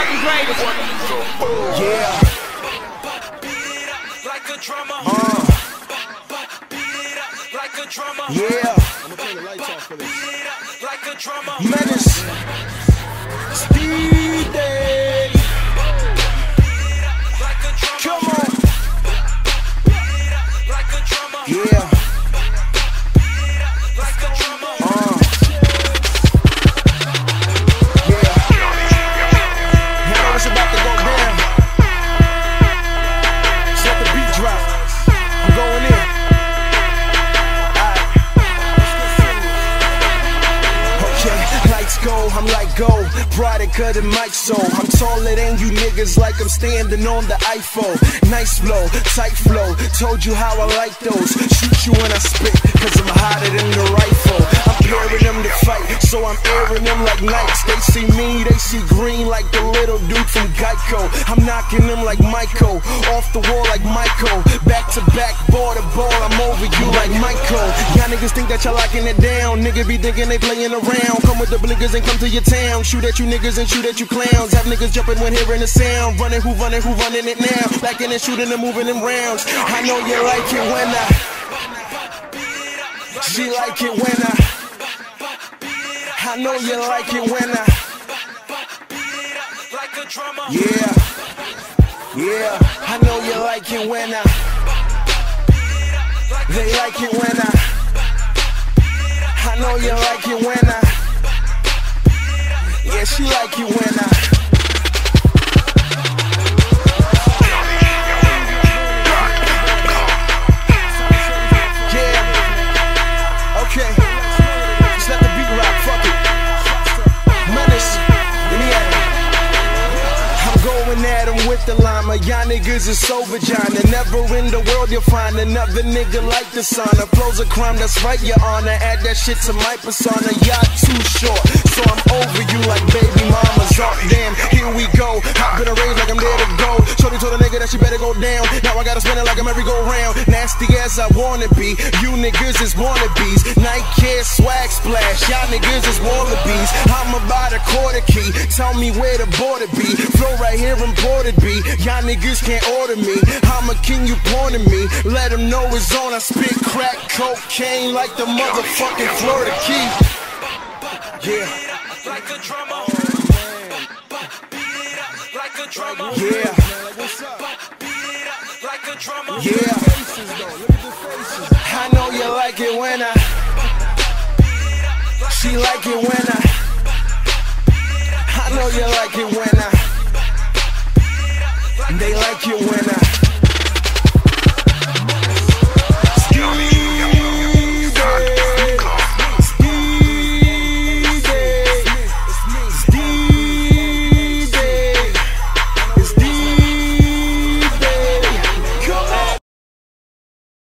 fucking greatest. Yeah. Like a drummer. Uh. Like a drummer. Yeah. I'm gonna I'm like go. Product of the mic so I'm taller than you niggas like I'm standing on the iPhone. Nice flow, tight flow. Told you how I like those. Shoot you when I spit, cause I'm hotter than the rifle. I'm airing them like nights. They see me, they see green like the little dude from Geico. I'm knocking them like Michael, off the wall like Michael. Back to back, ball to ball, I'm over you like Michael. Y'all niggas think that y'all locking it down. Nigga be thinking they playing around. Come with the blinkers and come to your town. Shoot at you niggas and shoot at you clowns. Have niggas jumping when hearing the sound. Running, who running, who running it now? Backing and shooting and moving them rounds. I know you like it when I. She like it when I. I know you like it when I. Like a drummer. Yeah. Yeah. I know you like it when I. They like it when I. I know you like it when I. Yeah, she like it when I. the llama. Y'all niggas is so vagina. Never in the world you'll find another nigga like the sauna. Flows a crime, that's right, your honor. Add that shit to my persona. Y'all too short, so I'm over you like baby mamas. Oh, damn, here we go. Hop in the range like I'm there to go. Shorty told a nigga that she better go down. Now I gotta spin it like a merry-go-round. Nasty as I wanna be. You niggas is wannabes. Nike swag splash. Y'all niggas is wannabes. I'm about a quarter key. Tell me where the border be. Flow right here imported be. Y'all niggas can't order me. I'm a king, you pointing me. Let them know it's on. I spit crack cocaine like the motherfucking Florida key. Yeah, yeah, Like, a drummer. yeah. The. I know you like it when I. She like it when I. Know you like it when I. They like it when I.